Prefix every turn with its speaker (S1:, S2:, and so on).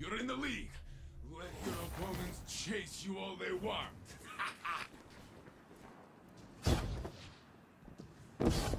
S1: You're in the league. Let your opponents chase you all they want.